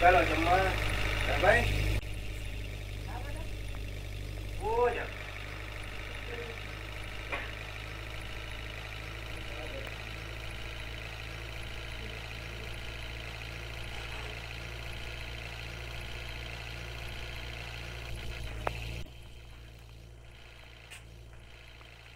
ચાલો જમવા ભાઈ ભોજન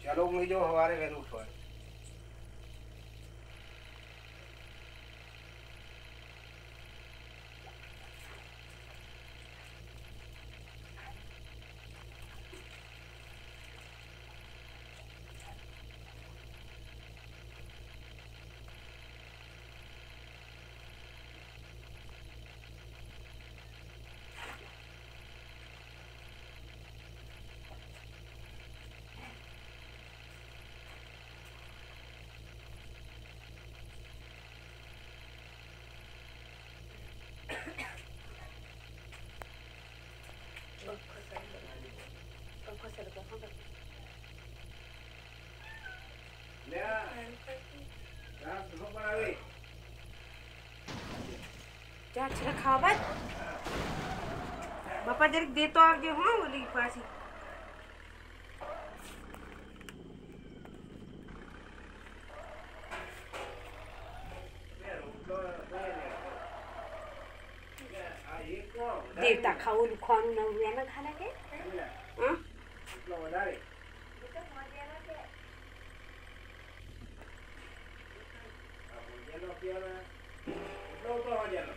ચાલો ઊંઘી જાઓ સવારે क्या अच्छा रखा बस पापा जरिक दे तो आगे हूँ बोली पास ही। देवता खाओ लुखान ना हुए ना खाना के। हाँ? Yeah.